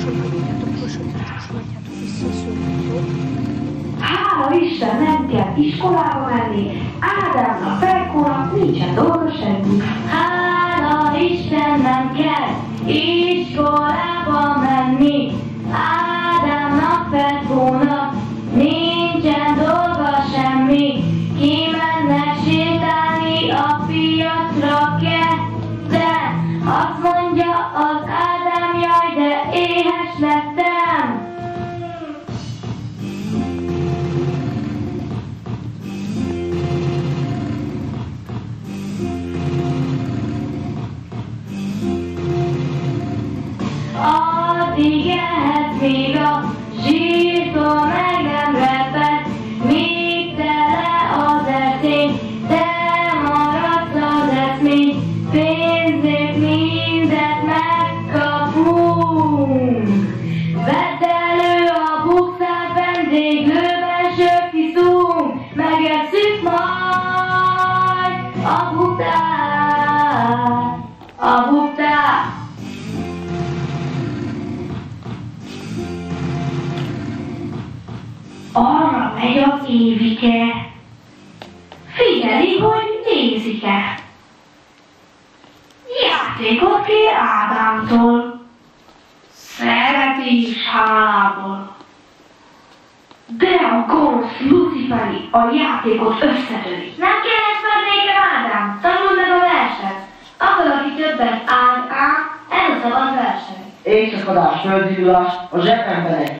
gyorsan hagyjátok, gyorsan, gyorsan? Hála Isten, nem kell iskolába menni, Ádámnak, Ferkónak nincsen dolga semmi. Hála Isten nem kell iskolába éhes lettem. Addig ehetsz, bukszát, vendéglőben sört iszunk, megesszük majd a buktát, a buktát. Arra megy az évike. Figyeli, hogy nézik-e. Játékot kér Ádámtól. Szereti is hálából. De a gonosz Luciferi a játékot összetöri. Nem kell ezt nékem, Ádám. Tanuld meg a verset. Akkor, aki többet áll ám, el a szabad verseny. Éjszakadás, földindulás, a zsebemben egy